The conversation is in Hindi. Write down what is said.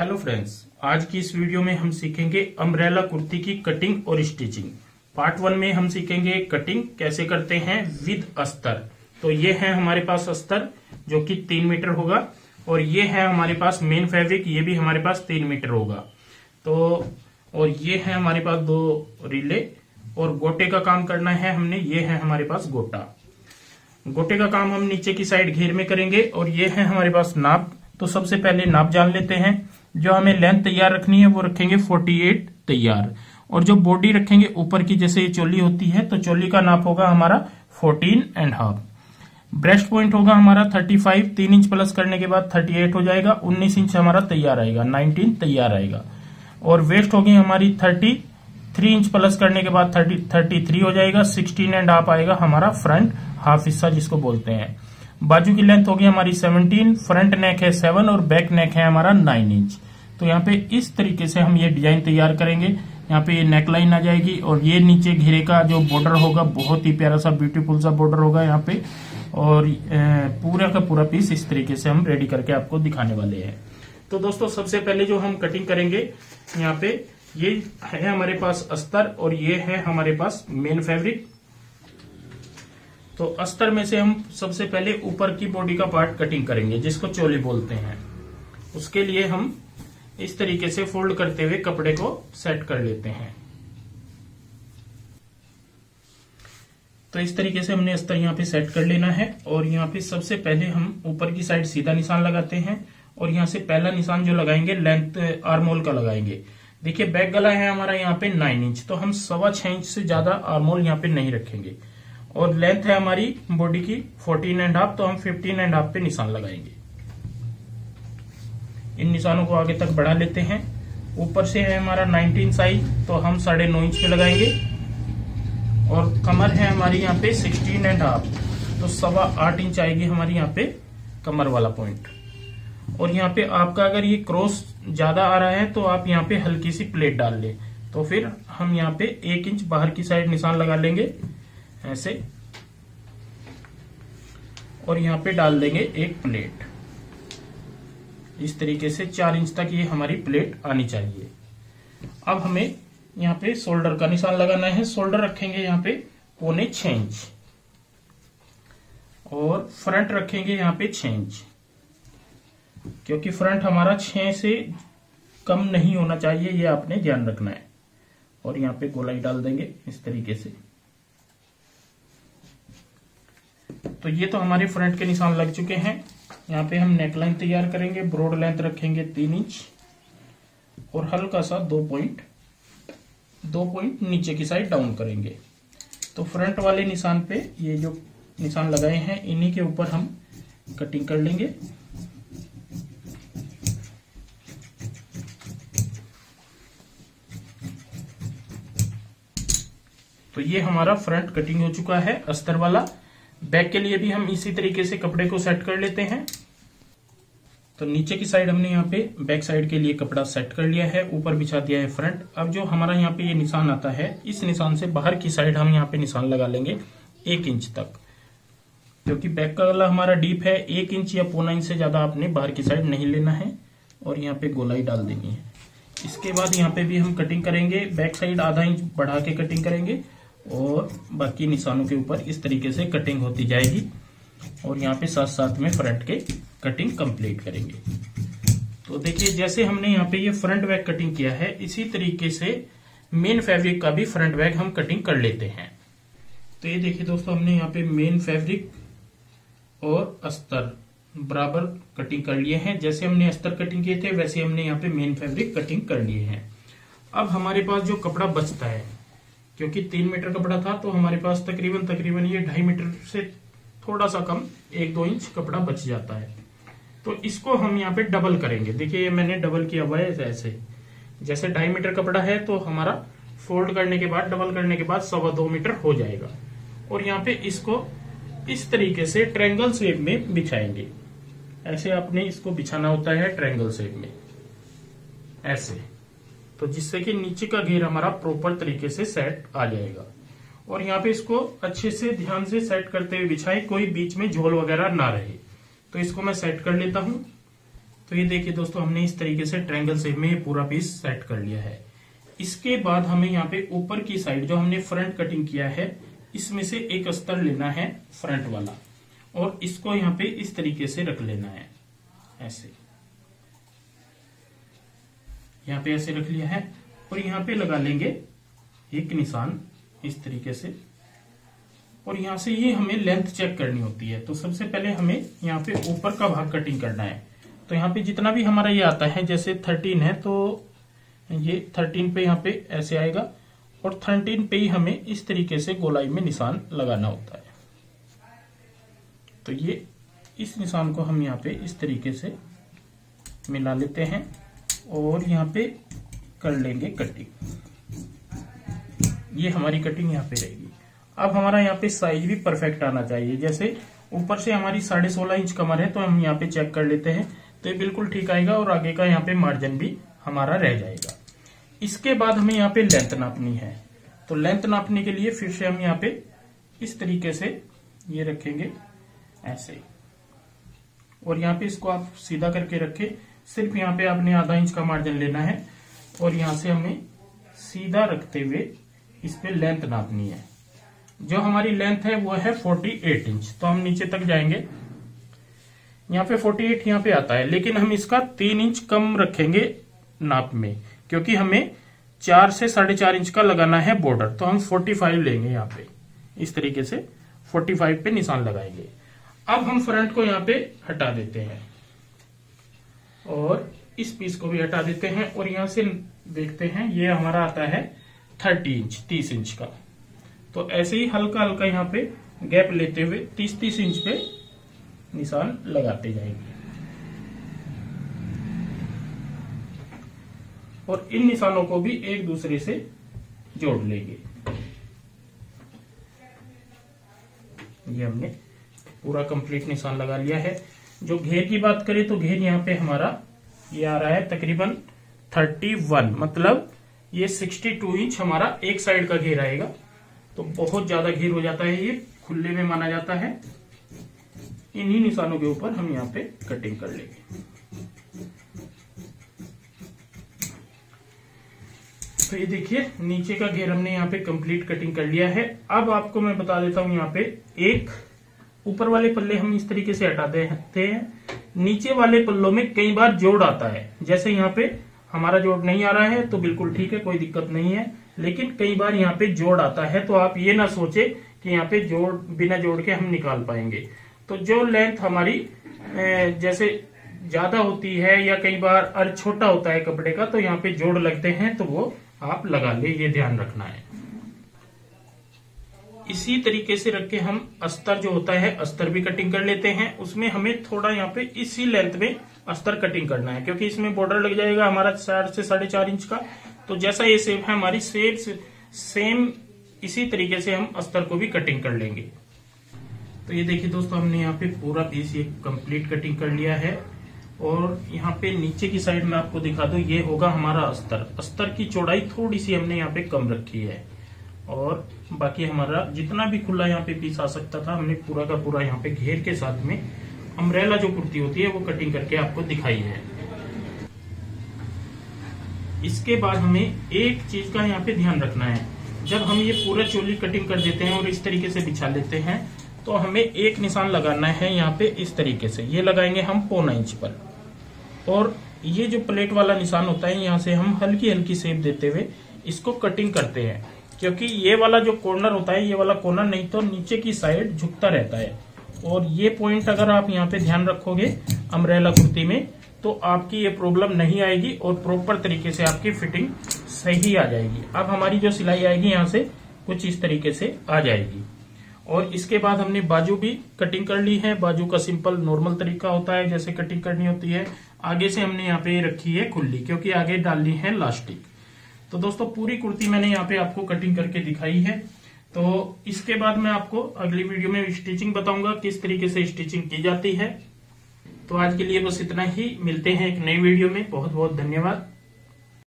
हेलो फ्रेंड्स आज की इस वीडियो में हम सीखेंगे अम्ब्रेला कुर्ती की कटिंग और स्टिचिंग पार्ट वन में हम सीखेंगे कटिंग कैसे करते हैं विद अस्तर। तो ये है हमारे पास अस्तर, जो कि तीन मीटर होगा, और ये है हमारे पास मेन फैब्रिक ये भी हमारे पास तीन मीटर होगा। तो और ये है हमारे पास दो रिले और गोटे का काम करना है हमने, ये है हमारे पास गोटा। गोटे का काम हम नीचे की साइड घेर में करेंगे, और ये है हमारे पास नाप। तो सबसे पहले नाप जान लेते हैं। जो हमें लेंथ तैयार रखनी है, वो रखेंगे 48 तैयार। और जो बॉडी रखेंगे ऊपर की, जैसे ये चोली होती है तो चोली का नाप होगा हमारा 14 एंड हाफ़ ब्रेस्ट पॉइंट होगा हमारा 35 तीन इंच प्लस करने के बाद 38 हो जाएगा 19 इंच हमारा तैयार आएगा 19 तैयार आएगा। और वेस्ट होगी हमारी 30 थ्री इंच प्लस करने के बाद 30 33 हो जाएगा 16 एंड हाफ़ आएगा हमारा फ्रंट हाफ़ हिस्सा, जिसको बोलते हैं। बाजू की लेंथ होगी हमारी 17 फ्रंट नेक है 7 और बैक नेक है हमारा 9 इंच तो यहाँ पे इस तरीके से हम ये डिज़ाइन तैयार करेंगे। यहाँ पे ये नेक लाइन आ जाएगी और ये नीचे घेरे का जो बॉर्डर होगा, बहुत ही प्यारा सा ब्यूटीफुल सा बॉर्डर होगा यहाँ पे। और पूरा का पूरा पीस इस तरीके से हम रेडी करके आपको दिखाने वाले हैं। तो दोस्तों, सबसे पहले जो हम कटिंग करेंगे, यहाँ पे ये है हमारे पास अस्तर और ये है हमारे पास मेन फैब्रिक तो अस्तर में से हम सबसे पहले ऊपर की बॉडी का पार्ट कटिंग करेंगे, जिसको चोली बोलते हैं। उसके लिए हम इस तरीके से फोल्ड करते हुए कपड़े को सेट कर लेते हैं। तो इस तरीके से हमने अस्तर यहाँ पे सेट कर लेना है और यहाँ पे सबसे पहले हम ऊपर की साइड सीधा निशान लगाते हैं और यहाँ से पहला निशान जो लगाएँगे, लेंथ आर्मोल का लगाएँगे। देखिए, बैक गला है हमारा यहाँ पे नाइन इंच तो हम सवा छह इंच से ज़्यादा आर्मोल यहाँ पे नहीं रखेंगे। और लेंथ है हमारी बॉडी की फोर्टीन एंड हाफ़ तो हम फिफ्टीन एंड हाफ़ पे निशान लगाएँगे। इन निशानों को आगे तक बढ़ा लेते हैं। ऊपर से है हमारा 19 साइज़ तो हम साढ़े नौ इंच पे लगाएँगे। और कमर है हमारी यहाँ पे 16 एंड हाफ़ तो सवा आठ इंच आएगी हमारी यहाँ पे कमर वाला पॉइंट। और यहाँ पे आपका अगर ये क्रॉस ज़्यादा आ रहा है तो आप यहाँ पे हल्की सी प्लेट डाल ले। तो फिर हम यहाँ पे एक इंच बाहर की साइड निशान लगा लेंगे, ऐसे। और यहाँ पे डाल देंगे एक प्लेट। इस तरीके से चार इंच तक ये हमारी प्लेट आनी चाहिए। अब हमें यहाँ पे शोल्डर का निशान लगाना है। शोल्डर रखेंगे यहाँ पे पौने छ इंच। और फ्रंट रखेंगे यहाँ पे छ इंच। क्योंकि फ्रंट हमारा छ से कम नहीं होना चाहिए, ये आपने ध्यान रखना है। और यहाँ पे गोलाई डाल देंगे इस तरीके से। तो ये तो हमारे फ्रंट के निशान लग चुके हैं। यहाँ पे हम नेकलाइन तैयार करेंगे ब्रॉड लेंथ रखेंगे तीन इंच और हल्का सा दो पॉइंट दो पॉइंट नीचे की साइड डाउन करेंगे। तो फ्रंट वाले निशान पे ये जो निशान लगाए हैं, इन्हीं के ऊपर हम कटिंग कर लेंगे। तो ये हमारा फ्रंट कटिंग हो चुका है, अस्तर वाला। बैक के लिए भी हम इसी तरीके से कपड़े को सेट कर लेते हैं। तो नीचे की साइड हमने यहाँ पे बैक साइड के लिए कपड़ा सेट कर लिया है, ऊपर बिछा दिया है फ्रंट। अब जो हमारा यहाँ पे ये निशान आता है, इस निशान से बाहर की साइड हम यहाँ पे निशान लगा लेंगे एक इंच तक। क्योंकि बैक का गला हमारा डीप है, एक इंच या पौना इंच से ज़्यादा आपने बाहर की साइड नहीं लेना है और यहाँ पे गोलाई डाल देनी है। इसके बाद यहाँ पे भी हम कटिंग करेंगे, बैक साइड आधा इंच बढ़ा के कटिंग करेंगे। और बाकी निशानों के ऊपर इस तरीके से कटिंग होती जाएगी। और यहाँ पे साथ साथ में फ्रंट के कटिंग कंप्लीट करेंगे। तो देखिए, जैसे हमने यहाँ पे ये फ्रंट बैग कटिंग किया है, इसी तरीके से मेन फैब्रिक का भी फ्रंट बैग हम कटिंग कर लेते हैं। तो ये देखिए दोस्तों, हमने यहाँ पे मेन फैब्रिक और अस्तर बराबर कटिंग कर लिए हैं। जैसे हमने अस्तर कटिंग किए थे, वैसे हमने यहाँ पे मेन फैब्रिक कटिंग कर लिए हैं। अब हमारे पास जो कपड़ा बचता है क्योंकि तीन मीटर कपड़ा था तो हमारे पास तकरीबन तकरीबन ये ढाई मीटर से थोड़ा सा कम एक दो इंच कपड़ा बच जाता है। तो इसको हम यहाँ पे डबल करेंगे। देखिए, ये मैंने डबल किया हुआ है ऐसे। जैसे ढाई मीटर कपड़ा है तो हमारा फोल्ड करने के बाद डबल करने के बाद सवा दो मीटर हो जाएगा। और यहाँ पे इसको इस तरीके से ट्रैंगल शेप में बिछाएँगे। ऐसे आपने इसको बिछाना होता है ट्रैंगल शेप में। ऐसे। तो जिससे कि नीचे का घेर हमारा प्रॉपर तरीके से सेट आ जाएगा। और यहाँ पे इसको अच्छे से ध्यान से सेट करते हुए बिछाए, कोई बीच में झोल वगैरह ना रहे। तो इसको मैं सेट कर लेता हूँ। तो ये देखिए दोस्तों, हमने इस तरीके से ट्रायंगल शेप में पूरा पीस सेट कर लिया है। इसके बाद हमें यहाँ पे ऊपर की साइड जो हमने फ्रंट कटिंग किया है, इसमें से एक अस्तर लेना है फ्रंट वाला। और इसको यहाँ पे इस तरीके से रख लेना है, ऐसे। यहाँ पे ऐसे रख लिया है और यहाँ पे लगा लेंगे एक निशान इस तरीके से। और यहाँ से ये हमें लेंथ चेक करनी होती है। तो सबसे पहले हमें यहाँ पे ऊपर का भाग कटिंग करना है। तो यहाँ पे जितना भी हमारा ये आता है, जैसे थर्टीन है तो ये थर्टीन पे यहाँ पे ऐसे आएगा। और थर्टीन पे ही हमें इस तरीके से गोलाई में निशान लगाना होता है। तो ये इस निशान को हम यहाँ पे इस तरीके से मिला लेते हैं। और यहाँ पे कर लेंगे कटिंग ये हमारी कटिंग यहाँ पे रहेगी। अब हमारा यहाँ पे साइज़ भी परफेक्ट आना चाहिए। जैसे ऊपर से हमारी साढ़े सोलह इंच कमर है तो हम यहाँ पे चेक कर लेते हैं। तो ये बिल्कुल ठीक आएगा और आगे का यहाँ पे मार्जिन भी हमारा रह जाएगा। इसके बाद हमें यहाँ पे लेंथ नापनी है। तो लेंथ नापने के लिए फिर से हम यहाँ पे इस तरीके से ये रखेंगे ऐसे। और यहाँ पे इसको आप सीधा करके रखे। सिर्फ़ यहाँ पे आपने आधा इंच का मार्जिन लेना है और यहाँ से हमें सीधा रखते हुए इस पे लेंथ नापनी है। जो हमारी लेंथ है वो है 48 इंच तो हम नीचे तक जाएँगे। यहाँ पे 48 यहाँ पे आता है, लेकिन हम इसका तीन इंच कम रखेंगे नाप में, क्योंकि हमें चार से साढ़े चार इंच का लगाना है बॉर्डर तो हम 45 लेंगे यहाँ पे। इस तरीके से 45 पे निशान लगाएँगे। अब हम फ्रंट को यहाँ पे हटा देते हैं। और इस पीस को भी हटा देते हैं और यहाँ से देखते हैं, ये हमारा आता है थर्टी इंच तीस इंच का। तो ऐसे ही हल्का हल्का यहाँ पे गैप लेते हुए तीस तीस इंच पे निशान लगाते जाएँगे। और इन निशानों को भी एक दूसरे से जोड़ लेंगे। ये हमने पूरा कंप्लीट निशान लगा लिया है। जो घेर की बात करें तो घेर यहाँ पे हमारा ये आ रहा है तकरीबन 31 मतलब ये 62 इंच हमारा एक साइड का घेर आएगा। तो बहुत ज़्यादा घेर हो जाता है ये, खुले में माना जाता है। इन्हीं निशानों के ऊपर हम यहाँ पे कटिंग कर लेंगे। तो ये देखिए, नीचे का घेर हमने यहाँ पे कंप्लीट कटिंग कर लिया है। अब आपको मैं बता देता हूँ यहाँ पे एक ऊपर वाले पल्ले हम इस तरीके से हटा देते हैं। नीचे वाले पल्लों में कई बार जोड़ आता है। जैसे यहाँ पे हमारा जोड़ नहीं आ रहा है तो बिल्कुल ठीक है, कोई दिक्कत नहीं है। लेकिन कई बार यहाँ पे जोड़ आता है तो आप ये ना सोचे कि यहाँ पे जोड़, बिना जोड़ के हम निकाल पाएँगे। तो जो लेंथ हमारी जैसे ज़्यादा होती है या कई बार अर छोटा होता है कपड़े का तो यहाँ पे जोड़ लगते हैं तो वो आप लगा ले, ये ध्यान रखना है। इसी तरीके से रख के हम अस्तर जो होता है, अस्तर भी कटिंग कर लेते हैं। उसमें हमें थोड़ा यहाँ पे इसी लेंथ में अस्तर कटिंग करना है, क्योंकि इसमें बॉर्डर लग जाएगा हमारा चार से साढ़े चार इंच का। तो जैसा ये सेप है हमारी सेप सेम इसी तरीके से हम अस्तर को भी कटिंग कर लेंगे। तो ये देखिए दोस्तों, हमने यहाँ पे पूरा पीस ये कंप्लीट कटिंग कर लिया है। और यहाँ पे नीचे की साइड में आपको दिखा दो, ये होगा हमारा अस्तर। अस्तर की चौड़ाई थोड़ी सी हमने यहाँ पे कम रखी है। और बाकी हमारा जितना भी खुला यहाँ पे पीस आ सकता था, हमने पूरा का पूरा यहाँ पे घेर के साथ में अम्ब्रेला जो कुर्ती होती है, वो कटिंग करके आपको दिखाई है। इसके बाद हमें एक चीज़ का यहाँ पे ध्यान रखना है। जब हम ये पूरा चोली कटिंग कर देते हैं और इस तरीके से बिछा लेते हैं तो हमें एक निशान लगाना है यहाँ पे इस तरीके से। ये लगाएँगे हम पौना इंच पर। और ये जो प्लेट वाला निशान होता है, यहाँ से हम हल्की हल्की सेप देते हुए इसको कटिंग करते हैं। क्योंकि ये वाला जो कॉर्नर होता है, ये वाला कॉर्नर नहीं तो नीचे की साइड झुकता रहता है। और ये पॉइंट अगर आप यहाँ पे ध्यान रखोगे अमरेला कुर्ती में तो आपकी ये प्रॉब्लम नहीं आएगी और प्रॉपर तरीके से आपकी फिटिंग सही आ जाएगी। अब हमारी जो सिलाई आएगी यहाँ से, कुछ इस तरीके से आ जाएगी। और इसके बाद हमने बाजू भी कटिंग कर ली है। बाजू का सिंपल नॉर्मल तरीका होता है, जैसे कटिंग करनी होती है। आगे से हमने यहाँ पे रखी है खुली क्योंकि आगे डालनी है लास्टिक तो दोस्तों, पूरी कुर्ती मैंने यहाँ पे आपको कटिंग करके दिखाई है। तो इसके बाद मैं आपको अगली वीडियो में स्टिचिंग बताऊँगा, किस तरीके से स्टिचिंग की जाती है। तो आज के लिए बस इतना ही। मिलते हैं एक नई वीडियो में। बहुत बहुत धन्यवाद।